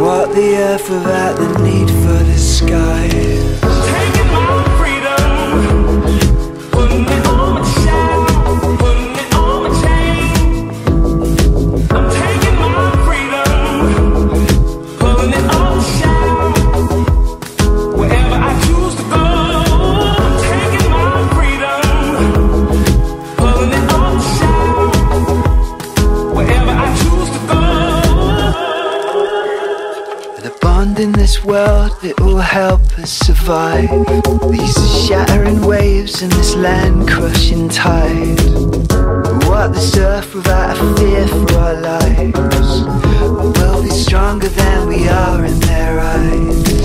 What the earth without the need for the sky. in this world it will help us survive. These are shattering waves and this land crushing tide. What the surf without a fear for our lives. We'll be stronger than we are in their eyes.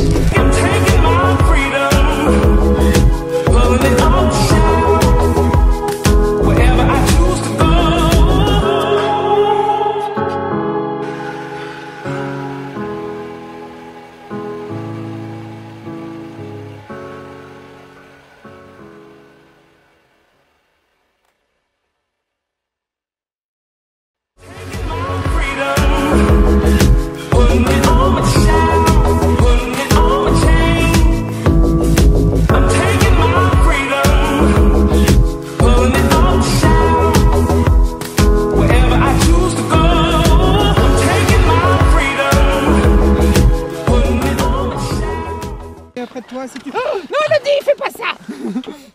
toi si tu. Oh non, Elodie, fais pas ça